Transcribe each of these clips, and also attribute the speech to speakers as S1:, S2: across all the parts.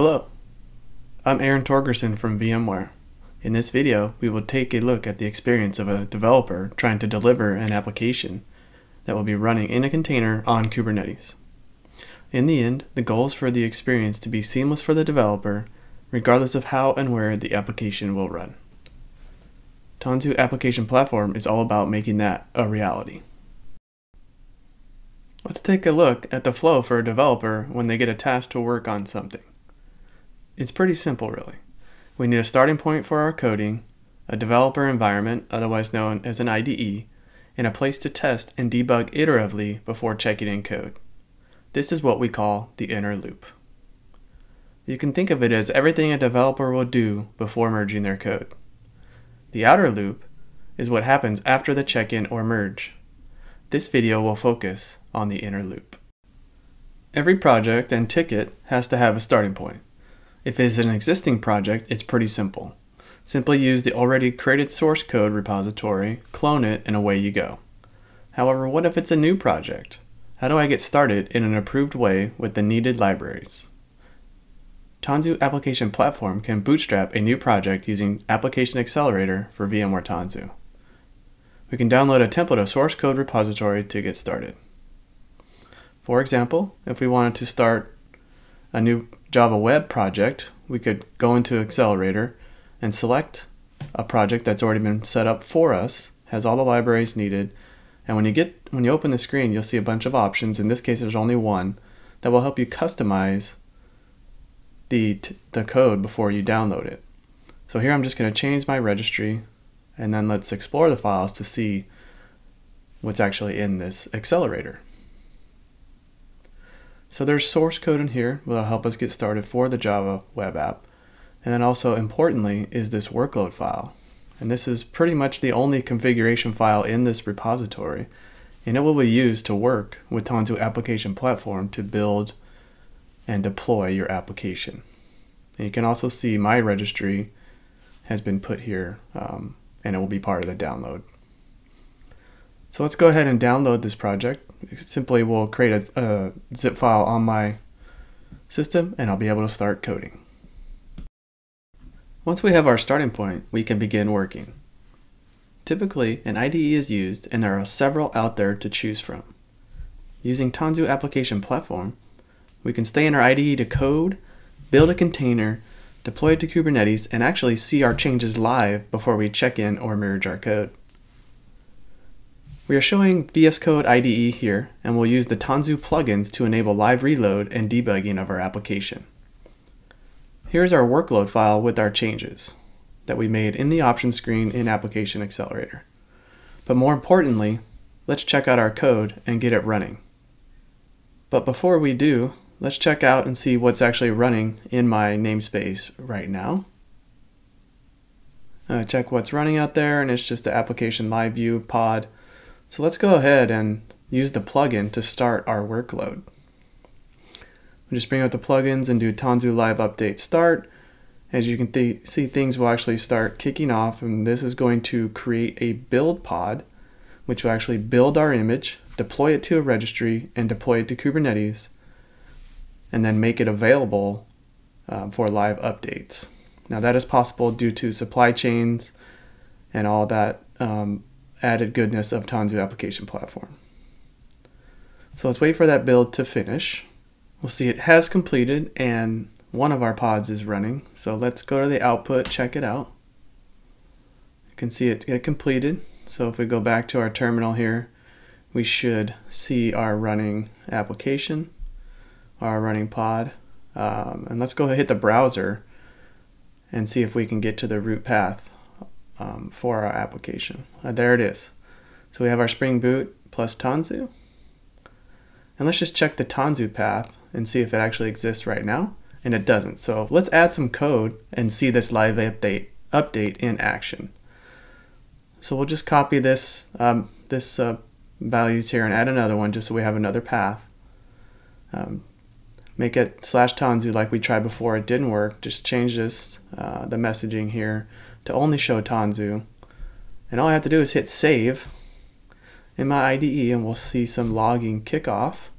S1: Hello, I'm Aaron Torgerson from VMware. In this video, we will take a look at the experience of a developer trying to deliver an application that will be running in a container on Kubernetes. In the end, the goal is for the experience to be seamless for the developer, regardless of how and where the application will run. Tanzu Application Platform is all about making that a reality. Let's take a look at the flow for a developer when they get a task to work on something. It's pretty simple, really. We need a starting point for our coding, a developer environment, otherwise known as an IDE, and a place to test and debug iteratively before checking in code. This is what we call the inner loop. You can think of it as everything a developer will do before merging their code. The outer loop is what happens after the check-in or merge. This video will focus on the inner loop. Every project and ticket has to have a starting point. If it is an existing project, it's pretty simple. Simply use the already created source code repository, clone it, and away you go. However, what if it's a new project? How do I get started in an approved way with the needed libraries? Tanzu Application Platform can bootstrap a new project using Application Accelerator for VMware Tanzu. We can download a template of source code repository to get started. For example, if we wanted to start a new Java web project, we could go into Accelerator and select a project that's already been set up for us, has all the libraries needed, and when you get when you open the screen, you'll see a bunch of options. In this case, there's only one that will help you customize the the code before you download it. So here I'm just going to change my registry and then let's explore the files to see what's actually in this accelerator. So there's source code in here that'll help us get started for the Java web app. And then also importantly is this workload file. And this is pretty much the only configuration file in this repository. And it will be used to work with Tanzu Application Platform to build and deploy your application. And you can also see my registry has been put here um, and it will be part of the download. So let's go ahead and download this project simply we'll create a, a zip file on my system and I'll be able to start coding. Once we have our starting point, we can begin working. Typically, an IDE is used and there are several out there to choose from. Using Tanzu Application Platform, we can stay in our IDE to code, build a container, deploy it to Kubernetes, and actually see our changes live before we check in or merge our code. We are showing VS Code IDE here, and we'll use the Tanzu plugins to enable live reload and debugging of our application. Here's our workload file with our changes that we made in the options screen in Application Accelerator. But more importantly, let's check out our code and get it running. But before we do, let's check out and see what's actually running in my namespace right now. Uh, check what's running out there, and it's just the application live view pod so let's go ahead and use the plugin to start our workload. We just bring out the plugins and do Tanzu Live Update Start. As you can th see, things will actually start kicking off, and this is going to create a build pod, which will actually build our image, deploy it to a registry, and deploy it to Kubernetes, and then make it available uh, for live updates. Now that is possible due to supply chains and all that um, added goodness of Tanzu application platform. So let's wait for that build to finish. We'll see it has completed and one of our pods is running. So let's go to the output, check it out. You can see it get completed. So if we go back to our terminal here, we should see our running application, our running pod. Um, and let's go hit the browser and see if we can get to the root path um, for our application. Uh, there it is. So we have our Spring Boot plus Tanzu. And let's just check the Tanzu path and see if it actually exists right now. And it doesn't. So let's add some code and see this live update update in action. So we'll just copy this um, this uh, values here and add another one just so we have another path. Um, make it slash Tanzu like we tried before. It didn't work. Just change this, uh, the messaging here to only show Tanzu. And all I have to do is hit save in my IDE and we'll see some logging kick off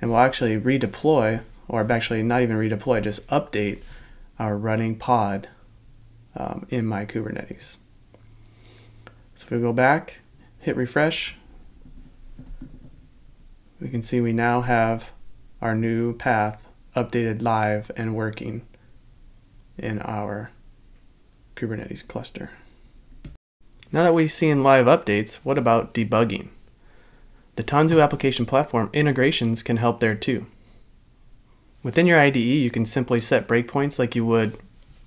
S1: and we'll actually redeploy or actually not even redeploy, just update our running pod um, in my Kubernetes. So if we go back, hit refresh, we can see we now have our new path updated live and working in our Kubernetes cluster. Now that we've seen live updates, what about debugging? The Tanzu application platform integrations can help there too. Within your IDE, you can simply set breakpoints like you would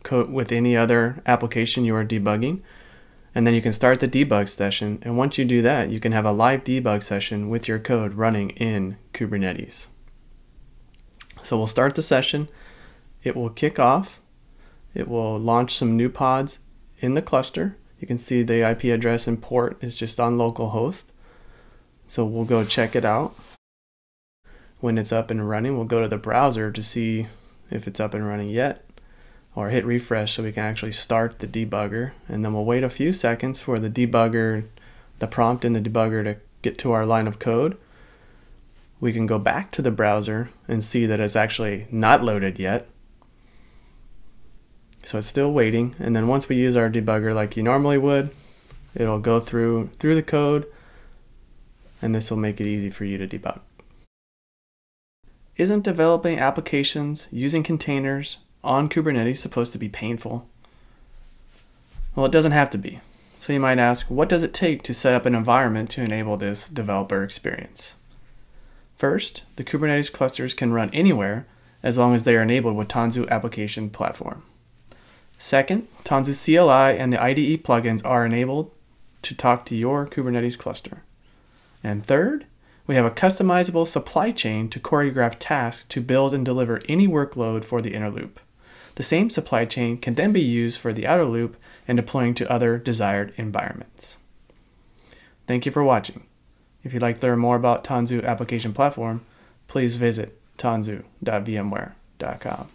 S1: with any other application you are debugging. And then you can start the debug session. And once you do that, you can have a live debug session with your code running in Kubernetes. So we'll start the session. It will kick off. It will launch some new pods in the cluster. You can see the IP address and port is just on localhost. So we'll go check it out. When it's up and running, we'll go to the browser to see if it's up and running yet or hit refresh so we can actually start the debugger. And then we'll wait a few seconds for the debugger, the prompt in the debugger to get to our line of code. We can go back to the browser and see that it's actually not loaded yet. So it's still waiting. And then once we use our debugger like you normally would, it'll go through through the code and this will make it easy for you to debug. Isn't developing applications using containers on Kubernetes supposed to be painful? Well, it doesn't have to be. So you might ask, what does it take to set up an environment to enable this developer experience? First, the Kubernetes clusters can run anywhere as long as they are enabled with Tanzu Application Platform. Second, Tanzu CLI and the IDE plugins are enabled to talk to your Kubernetes cluster. And third, we have a customizable supply chain to choreograph tasks to build and deliver any workload for the inner loop. The same supply chain can then be used for the outer loop and deploying to other desired environments. Thank you for watching. If you'd like to learn more about Tanzu Application Platform, please visit tanzu.vmware.com.